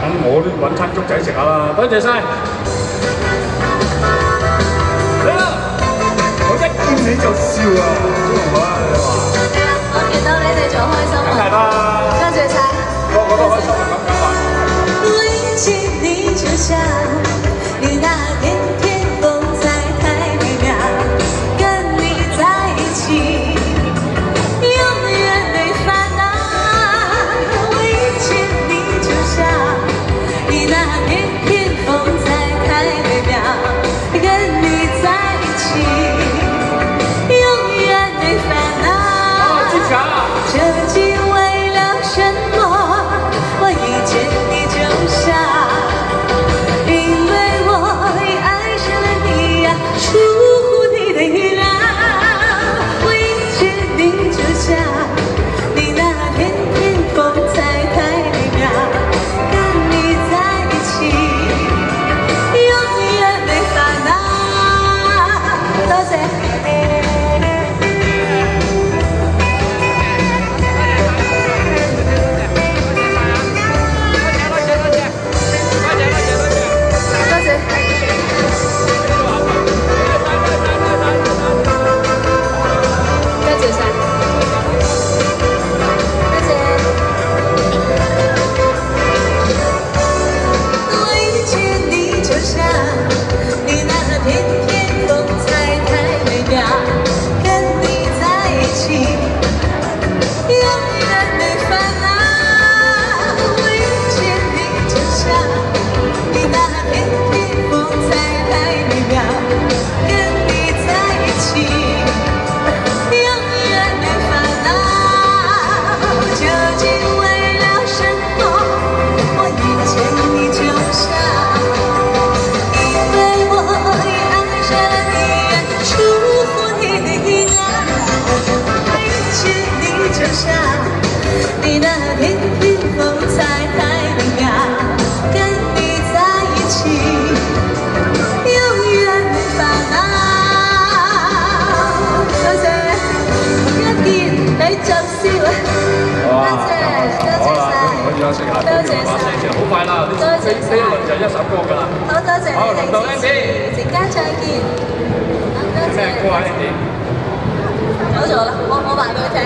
等我都揾餐粥仔食下啦！多謝曬。我一見你就笑啊！係啊，我見到你哋就開心啊！係嘛。多謝曬。個個都。有你的。睇着笑。多謝，多謝曬。可以休息下，多謝曬。好快啦，多謝呢一輪就一首歌㗎啦。好多謝你哋支持，陣間再見。咩歌啊？你哋？走咗啦，我我話俾你聽。